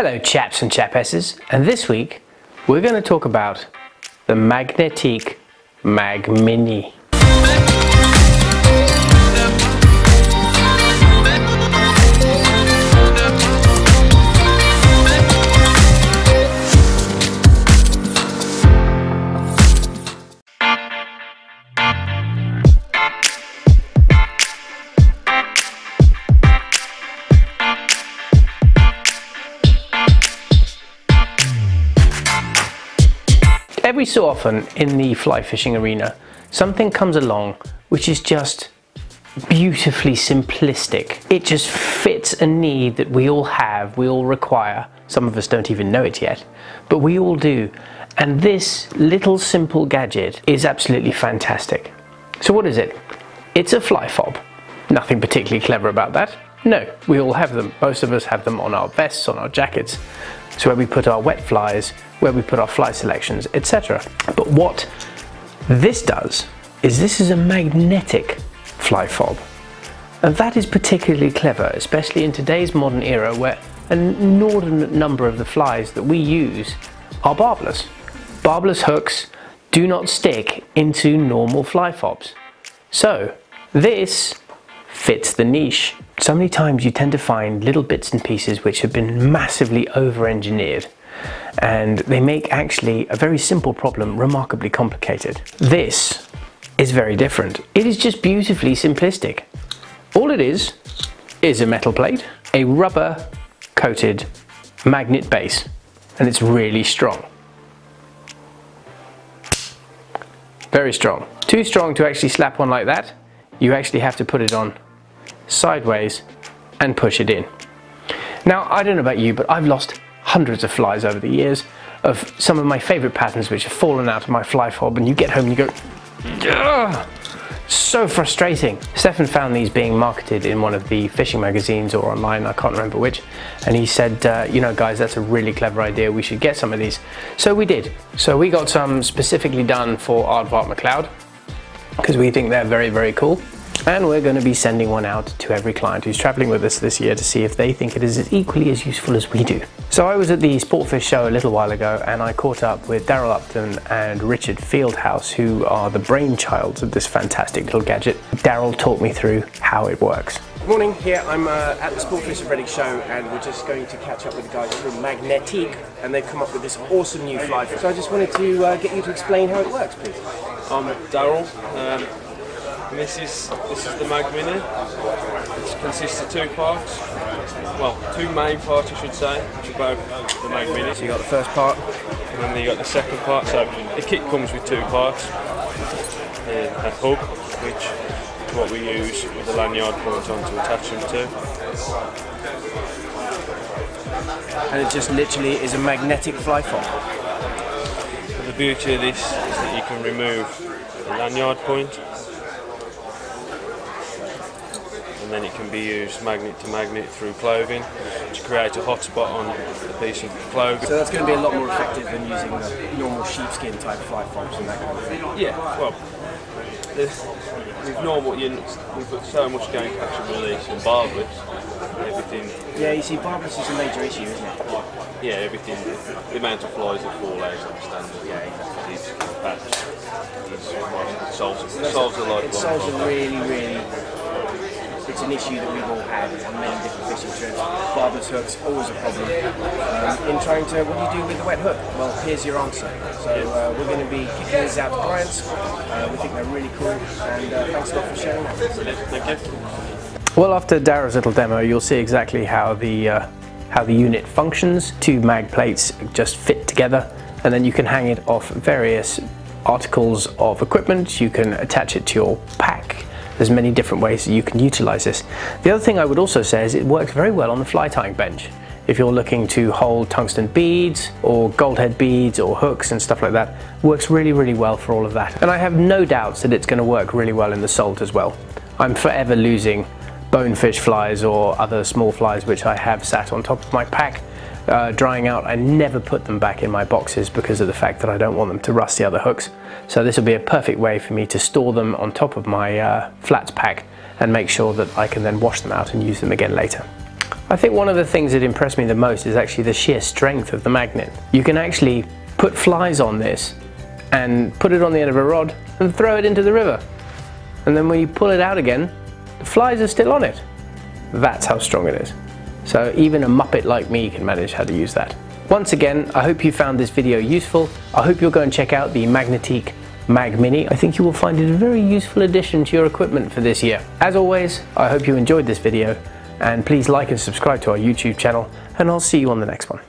Hello chaps and chapesses and this week we're going to talk about the Magnetique Mag Mini. Every so often in the fly fishing arena, something comes along which is just beautifully simplistic. It just fits a need that we all have, we all require. Some of us don't even know it yet, but we all do. And this little simple gadget is absolutely fantastic. So what is it? It's a fly fob. Nothing particularly clever about that. No, we all have them. Most of us have them on our vests, on our jackets. So where we put our wet flies, where we put our fly selections, etc. But what this does is this is a magnetic fly fob. And that is particularly clever, especially in today's modern era where an inordinate number of the flies that we use are barbless. Barbless hooks do not stick into normal fly fobs. So this fits the niche. So many times you tend to find little bits and pieces which have been massively over-engineered and they make actually a very simple problem remarkably complicated. This is very different. It is just beautifully simplistic. All it is is a metal plate, a rubber coated magnet base, and it's really strong. Very strong. Too strong to actually slap on like that. You actually have to put it on sideways and push it in. Now, I don't know about you, but I've lost hundreds of flies over the years of some of my favorite patterns which have fallen out of my fly fob and you get home and you go, Ugh! so frustrating. Stefan found these being marketed in one of the fishing magazines or online, I can't remember which, and he said, uh, you know guys, that's a really clever idea, we should get some of these. So we did. So we got some specifically done for Aardvark McLeod, because we think they're very, very cool and we're going to be sending one out to every client who's traveling with us this year to see if they think it is as equally as useful as we do. So I was at the Sportfish show a little while ago and I caught up with Darell Upton and Richard Fieldhouse who are the brainchilds of this fantastic little gadget. Darell talked me through how it works. Good Morning, here I'm uh, at the Sportfish and Reading show and we're just going to catch up with the guys from Magnetique and they've come up with this awesome new fly. So I just wanted to uh, get you to explain how it works please. I'm Darell. Um, and this is this is the Mag Mini. It consists of two parts. Well, two main parts, I should say, which are both the Mag Mini. So you got the first part, and then you got the second part. So the kit comes with two parts. Uh, a hub, which is what we use with the lanyard point on to attach them to. And it just literally is a magnetic fly fob. The beauty of this is that you can remove the lanyard point and then it can be used magnet to magnet through clothing to create a hotspot on a piece of clothing. So that's going to be a lot more effective than using the normal sheepskin type fly fobs and that kind of thing. Yeah, well, with normal, you, we've got so much game catch and release and barbless, everything. Yeah, you see, barbless is a major issue, isn't it? Yeah, everything, the amount of flies that fall out of the standard. Yeah, exactly. Is, that is, well, solves, solves a lot. It solves a really, really it's an issue that we've all had on many different fishing trips. Barbless hooks, always a problem. Um, in trying to, what do you do with the wet hook? Well, here's your answer. So uh, we're going to be kicking these out to clients. Uh, we think they're really cool, and uh, thanks a lot for sharing that. Thank you. Well, after Darell's little demo, you'll see exactly how the uh, how the unit functions. Two mag plates just fit together, and then you can hang it off various articles of equipment. You can attach it to your pack there's many different ways that you can utilize this. The other thing I would also say is it works very well on the fly tying bench. If you're looking to hold tungsten beads or gold head beads or hooks and stuff like that, works really, really well for all of that. And I have no doubts that it's going to work really well in the salt as well. I'm forever losing bonefish flies or other small flies which I have sat on top of my pack uh, drying out, I never put them back in my boxes because of the fact that I don't want them to rust the other hooks. So this will be a perfect way for me to store them on top of my uh, flats pack and make sure that I can then wash them out and use them again later. I think one of the things that impressed me the most is actually the sheer strength of the magnet. You can actually put flies on this and put it on the end of a rod and throw it into the river. And then when you pull it out again, the flies are still on it. That's how strong it is. So even a muppet like me can manage how to use that. Once again, I hope you found this video useful. I hope you'll go and check out the Magnetique Mag Mini. I think you will find it a very useful addition to your equipment for this year. As always, I hope you enjoyed this video and please like and subscribe to our YouTube channel and I'll see you on the next one.